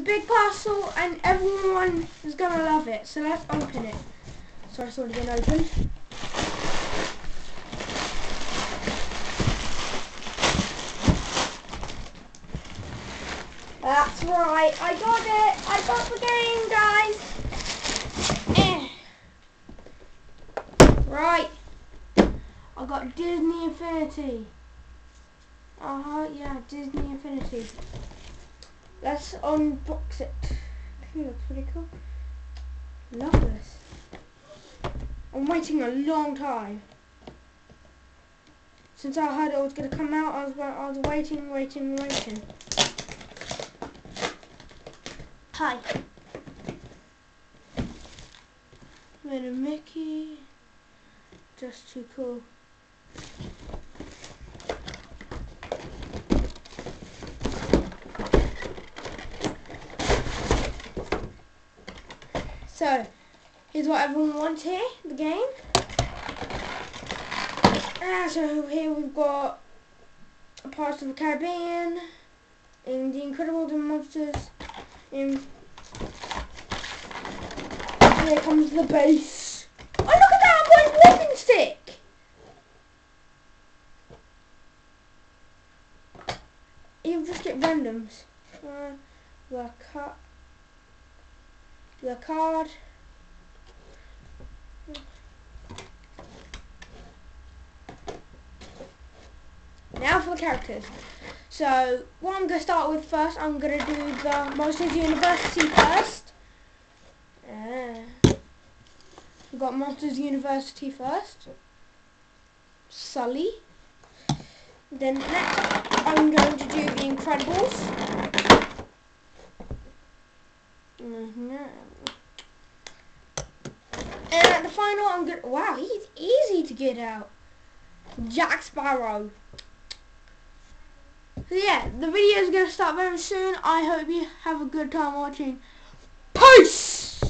big parcel and everyone is going to love it. So let's open it. Sorry, it's already been opened. That's right, I got it. I got the game, guys. Eh. Right. I got Disney Infinity. Uh huh, yeah, Disney Infinity. Let's unbox it. It looks pretty cool. Love this. I'm waiting a long time. Since I heard it was going to come out, I was, I was waiting, waiting, waiting. Hi. Little Mickey. Just too cool. So, here's what everyone wants here, the game. Ah, so here we've got Pirates of the Caribbean, in The Incredibles and Monsters, in here comes the base. Oh look at that, I'm got walking stick! You'll just get randoms. Uh, the cut the card. Now for the characters. So, what I'm going to start with first, I'm going to do the Monsters University first. Uh, we've got Monsters University first. Sully. Then next, I'm going to do The Incredibles. Mm-hmm. And at the final, I'm gonna. Wow, he's easy to get out. Jack Sparrow. So yeah, the video is gonna start very soon. I hope you have a good time watching. Peace.